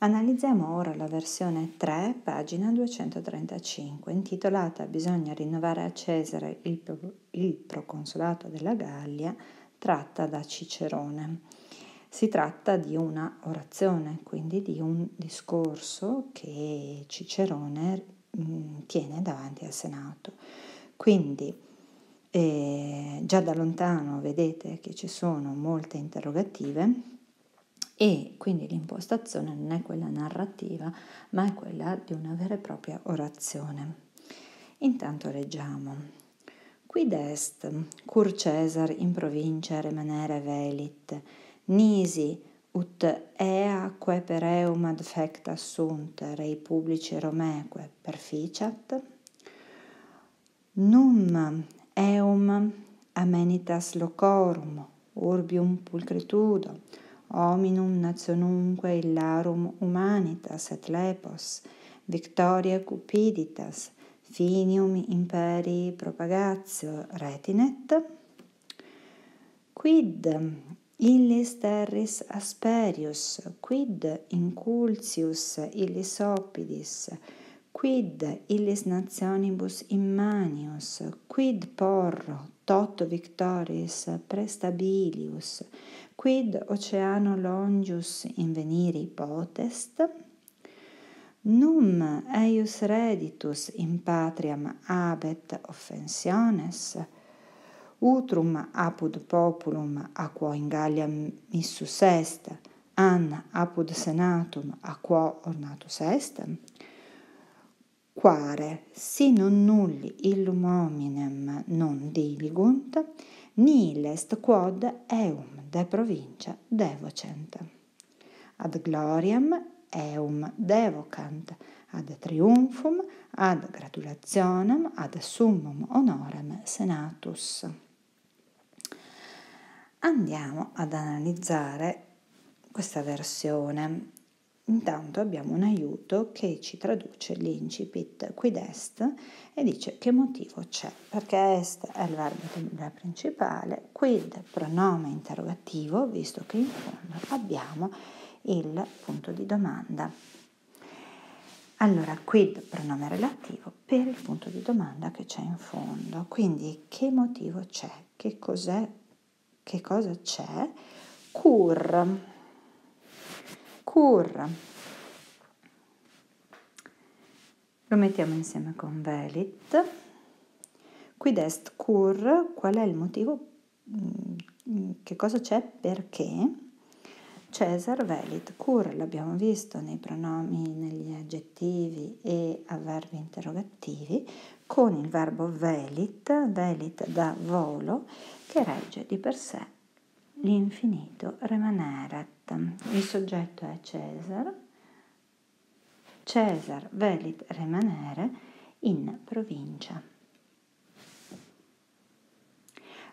Analizziamo ora la versione 3, pagina 235, intitolata Bisogna rinnovare a Cesare il, il proconsolato della Gallia, tratta da Cicerone. Si tratta di una orazione, quindi di un discorso che Cicerone mm, tiene davanti al Senato. Quindi eh, già da lontano vedete che ci sono molte interrogative e quindi l'impostazione non è quella narrativa, ma è quella di una vera e propria orazione. Intanto leggiamo. Quid est, cur Cesar in provincia remanere velit, nisi ut ea quae per eum ad fecta sunt rei publici Romeque perficiat? Num eum amenitas locorum, urbium pulcritudo, hominum nationumque illarum humanitas et lepos, victoria cupiditas, finium imperii propagatio retinet, quid illis terris asperius, quid inculcius illis oppidis, quid illis nationibus immanius, quid porro, tot victoris prestabilius, quid oceano longius inveniri potest, num eius reditus in patriam abet offensiones, utrum apud populum a quo in Gallia missus est, an apud senatum a quo ornatus est, quare si non nulli illum hominem non diligunt, nil est quod eum de provincia devocent. Ad gloriam eum devocant, ad triumphum, ad gratulationem, ad summum honorem senatus. Andiamo ad analizzare questa versione Intanto abbiamo un aiuto che ci traduce l'incipit quid est e dice che motivo c'è, perché est è il verbo principale, quid pronome interrogativo, visto che in fondo abbiamo il punto di domanda. Allora, quid pronome relativo per il punto di domanda che c'è in fondo. Quindi che motivo c'è? Che cos'è? Che cosa c'è? Cur cur. Lo mettiamo insieme con velit. Quid est cur? Qual è il motivo? Mm, che cosa c'è? Perché? Cesar velit. Cur l'abbiamo visto nei pronomi, negli aggettivi e avverbi interrogativi con il verbo velit, velit da volo, che regge di per sé l'infinito remaneret. Il soggetto è Cesar. Cesar velit remanere in provincia.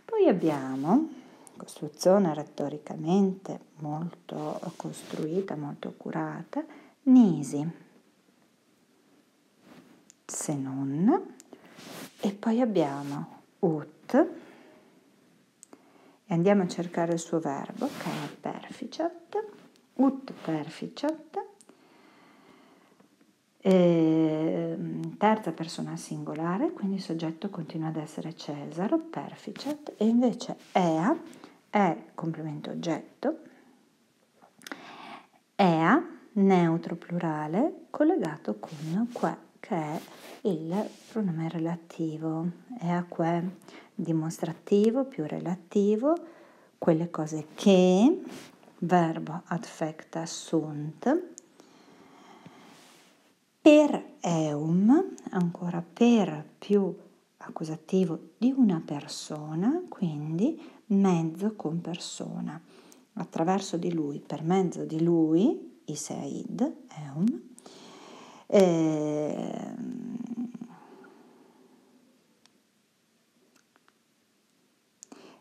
Poi abbiamo costruzione retoricamente molto costruita, molto curata, nisi, se non, e poi abbiamo ut, e andiamo a cercare il suo verbo che è perficiat, ut perficiat, e, terza persona singolare, quindi il soggetto continua ad essere Cesaro, perficiat, e invece ea è complemento oggetto, ea neutro plurale collegato con que, che è il pronome relativo, ea que dimostrativo più relativo, quelle cose che, verbo ad fecta sunt, per eum, ancora per più accusativo di una persona, quindi mezzo con persona. Attraverso di lui, per mezzo di lui, Isaid, eum, eh,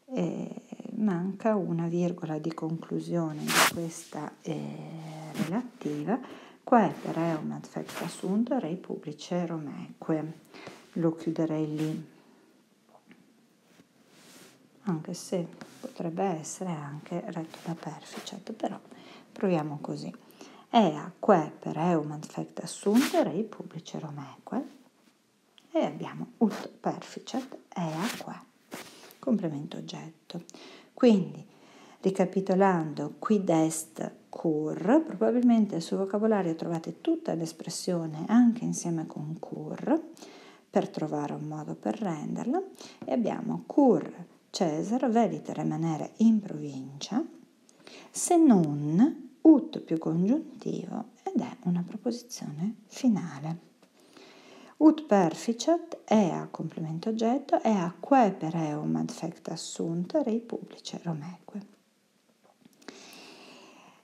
eh, manca una virgola di conclusione di questa eh, relativa, qua è per eum ad fecta sunt rei publice romeque. Lo chiuderei lì, anche se potrebbe essere anche retto da perficet, però proviamo così. Ea que per eum fect assunto rei publice romeque e abbiamo ut perficet ea que, complemento oggetto. Quindi, ricapitolando, quid est cur, probabilmente sul vocabolario trovate tutta l'espressione anche insieme con cur, per trovare un modo per renderla, e abbiamo cur Cesar velit rimanere in provincia, se non ut più congiuntivo ed è una proposizione finale. Ut perficet è a complemento oggetto e a que per eum ad fect assunta rei publice romeque.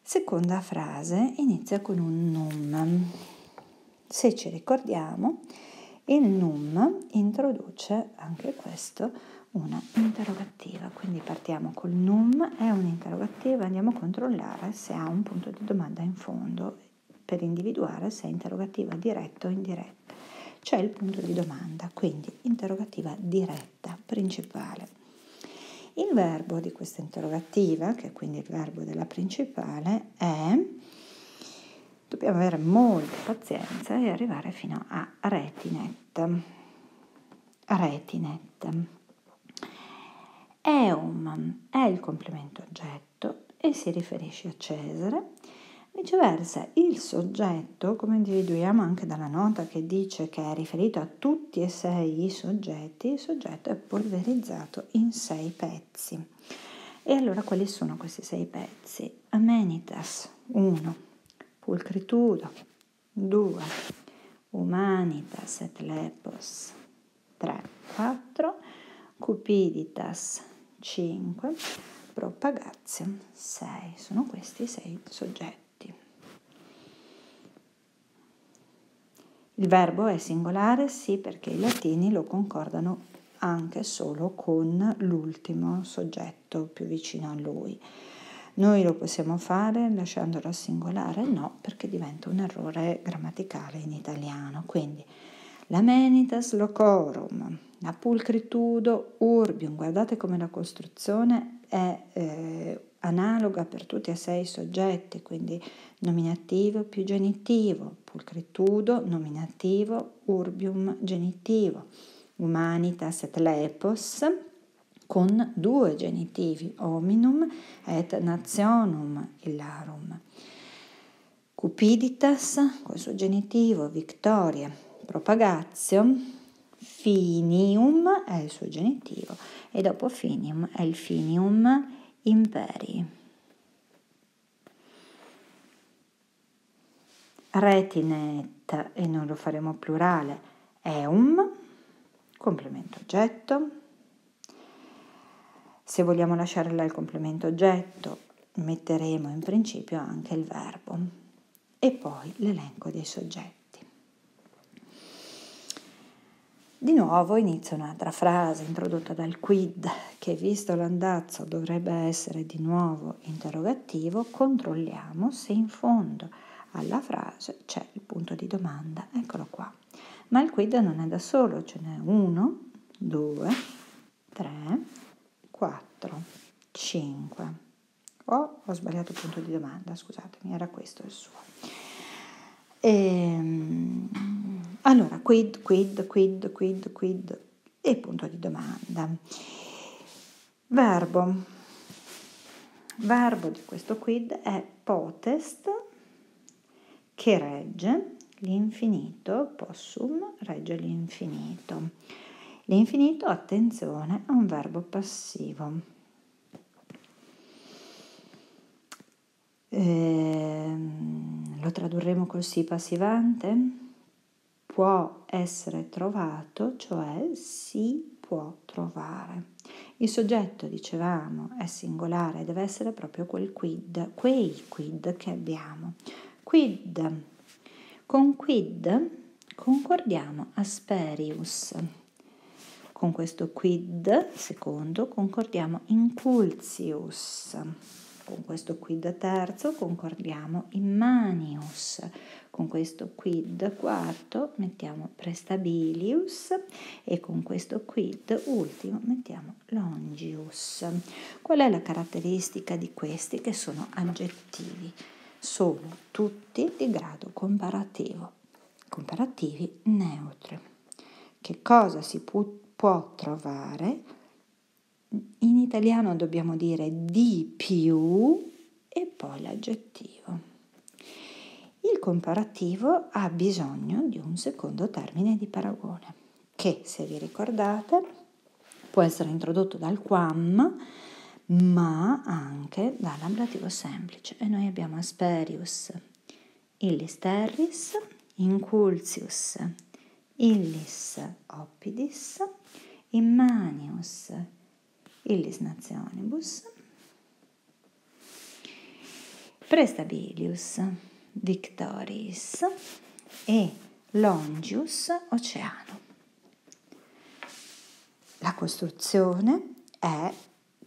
Seconda frase inizia con un num. Se ci ricordiamo, il num introduce anche questo una interrogativa, quindi partiamo col num, è un'interrogativa, andiamo a controllare se ha un punto di domanda in fondo per individuare se è interrogativa diretta o indiretta. C'è il punto di domanda, quindi interrogativa diretta, principale. Il verbo di questa interrogativa, che è quindi il verbo della principale, è dobbiamo avere molta pazienza e arrivare fino a retinet. Retinet. Eum è il complemento oggetto e si riferisce a Cesare. Viceversa, il soggetto, come individuiamo anche dalla nota che dice che è riferito a tutti e sei i soggetti, il soggetto è polverizzato in sei pezzi. E allora quali sono questi sei pezzi? Amenitas, 1, pulcritudo, 2, humanitas et lepos, 3, 4, cupiditas, 5, propagazio 6. Sono questi i sei soggetti. Il verbo è singolare, sì, perché i latini lo concordano anche solo con l'ultimo soggetto più vicino a lui. Noi lo possiamo fare lasciandolo singolare? No, perché diventa un errore grammaticale in italiano. Quindi, lamenitas locorum, la pulcritudo urbium, guardate come la costruzione è eh, analoga per tutti e sei i soggetti, quindi nominativo più genitivo, pulcritudo nominativo, urbium genitivo, humanitas et lepos con due genitivi, hominum et nationum illarum. Cupiditas, col suo genitivo, victoria, propagatio, Finium è il suo genitivo e dopo finium è il finium imperi. Retinet, e non lo faremo plurale, eum, complemento oggetto. Se vogliamo lasciare là il complemento oggetto, metteremo in principio anche il verbo e poi l'elenco dei soggetti. Di nuovo inizia un'altra frase introdotta dal quid che visto l'andazzo dovrebbe essere di nuovo interrogativo, controlliamo se in fondo alla frase c'è il punto di domanda, eccolo qua. Ma il quid non è da solo, ce n'è uno, due, tre, quattro, cinque. Oh, ho sbagliato il punto di domanda, scusatemi, era questo il suo. Ehm, allora, quid, quid, quid, quid, quid e punto di domanda. Verbo. Verbo di questo quid è potest che regge l'infinito, possum regge l'infinito. L'infinito, attenzione, è un verbo passivo. Eh, lo tradurremo così passivante? Può essere trovato, cioè si può trovare. Il soggetto, dicevamo, è singolare, deve essere proprio quel quid, quei quid che abbiamo. Quid. Con quid concordiamo asperius. Con questo quid, secondo, concordiamo inculsius. Con questo quid terzo concordiamo immanius. Con questo quid quarto mettiamo prestabilius e con questo quid ultimo mettiamo longius. Qual è la caratteristica di questi che sono aggettivi? Sono tutti di grado comparativo, comparativi neutri. Che cosa si pu- può trovare? In italiano dobbiamo dire di più e poi l'aggettivo. Il comparativo ha bisogno di un secondo termine di paragone che, se vi ricordate, può essere introdotto dal quam, ma anche dall'ablativo semplice. E noi abbiamo asperius, illis terris, inculsius, illis oppidis, immanius, illis nationibus, prestabilius, victoris e longius oceano. La costruzione è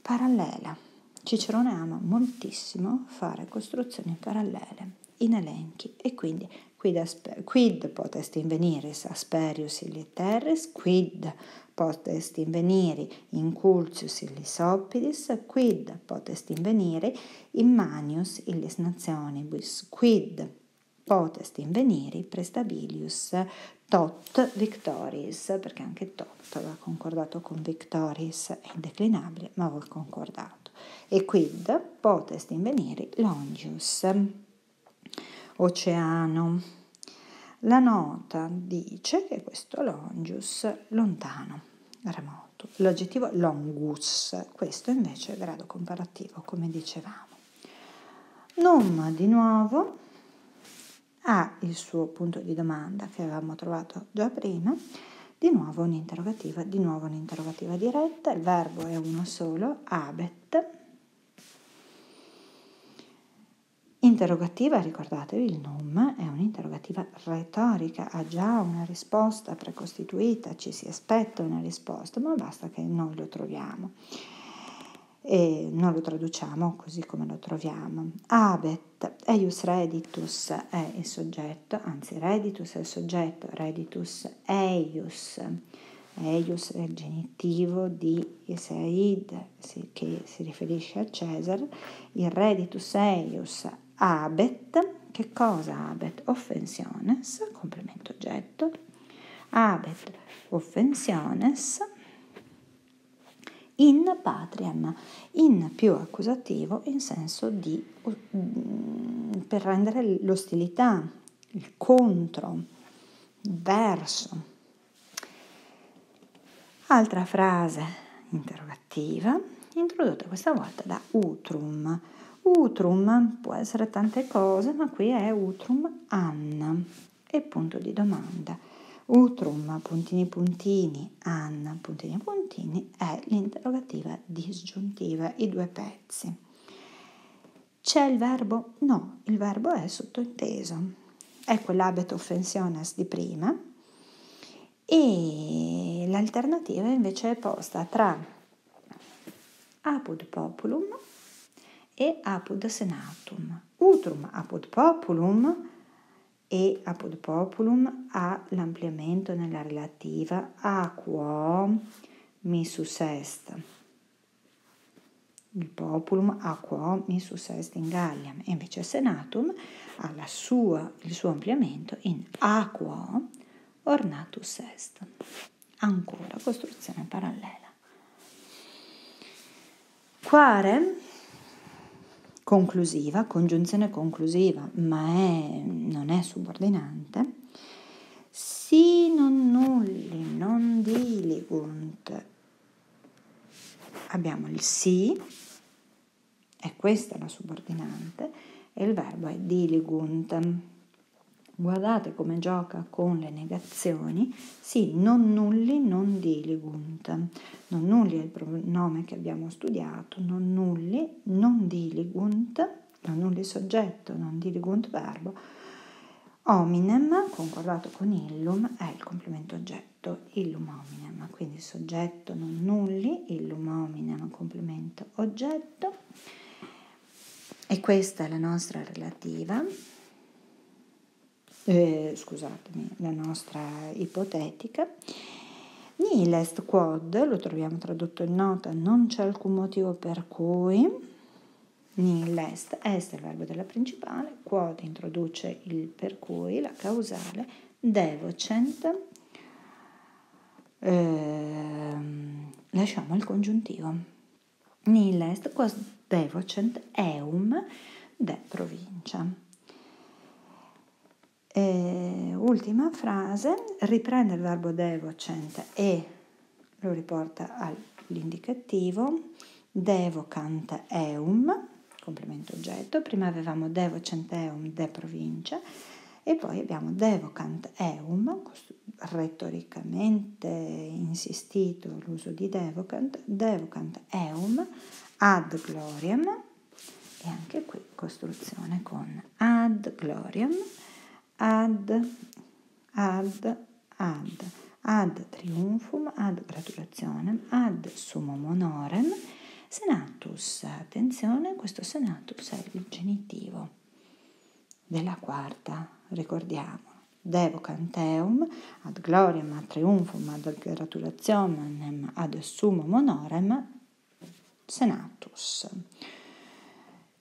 parallela. Cicerone ama moltissimo fare costruzioni parallele in elenchi e quindi quid, asper- quid potest inveniris asperius illi terris, quid potest inveniri inculcius illis oppidis, quid potest inveniri immanius illis nationibus, quid potest inveniri prestabilius tot victoris, perché anche tot va concordato con victoris, è indeclinabile, ma va concordato. E quid potest inveniri longius, oceano. La nota dice che questo longius lontano, remoto. L'aggettivo longus, questo invece è grado comparativo, come dicevamo. Num di nuovo ha il suo punto di domanda che avevamo trovato già prima, di nuovo un'interrogativa, di nuovo un'interrogativa diretta, il verbo è uno solo, abet. Interrogativa, ricordatevi, il num è un'interrogativa retorica, ha già una risposta precostituita, ci si aspetta una risposta, ma basta che noi lo troviamo e non lo traduciamo così come lo troviamo. Abet, eius reditus è il soggetto, anzi reditus è il soggetto, reditus eius. Eius è il genitivo di Isaid che si riferisce a Cesare, il reditus eius abet, che cosa abet? Offensiones, complemento oggetto, abet offensiones, in patriam, in più accusativo in senso di mm, per rendere l'ostilità, il contro, verso. Altra frase interrogativa, introdotta questa volta da utrum. Utrum può essere tante cose, ma qui è utrum an e punto di domanda. Utrum, puntini puntini, an, puntini puntini, è l'interrogativa disgiuntiva, i due pezzi. C'è il verbo? No, il verbo è sottointeso. È quell'abet offensiones di prima e l'alternativa invece è posta tra apud populum e apud senatum. Utrum apud populum e apud populum ha l'ampliamento nella relativa a quo missus est. Il populum a quo missus est in Gallia, e invece senatum ha sua, il suo ampliamento in a quo ornatus est. Ancora costruzione parallela. Quare conclusiva, congiunzione conclusiva, ma è, non è subordinante, si non nulli, non diligunt. Abbiamo il si, è questa la subordinante, e il verbo è diligunt. Guardate come gioca con le negazioni. Sì, non nulli, non diligunt. Non nulli è il pronome che abbiamo studiato, non nulli, non diligunt, non nulli soggetto, non diligunt verbo. Hominem, concordato con illum, è il complemento oggetto, illum hominem, quindi soggetto non nulli, illum hominem, complemento oggetto. E questa è la nostra relativa eh, scusatemi, la nostra ipotetica. Nihil est quod, lo troviamo tradotto in nota, non c'è alcun motivo per cui, Nil est, est è il verbo della principale, quod introduce il per cui, la causale, devocent, eh, lasciamo il congiuntivo. Nil est, quod devocent eum de provincia. E ultima frase, riprende il verbo devocent e lo riporta all'indicativo, devocant eum, complemento oggetto, prima avevamo devocent eum de provincia. E poi abbiamo devocant eum, retoricamente insistito l'uso di devocant, devocant eum ad gloriam. E anche qui costruzione con ad gloriam, ad, ad, ad, ad triumphum, ad gratulationem, ad summum honorem, senatus. Attenzione, questo senatus è il genitivo della quarta, ricordiamo. Devocanteum, ad gloriam, ad triumphum, ad gratulationem, ad summum honorem, senatus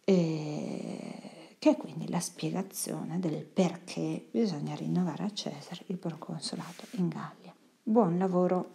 e che è quindi la spiegazione del perché bisogna rinnovare a Cesare il proconsolato in Gallia. Buon lavoro!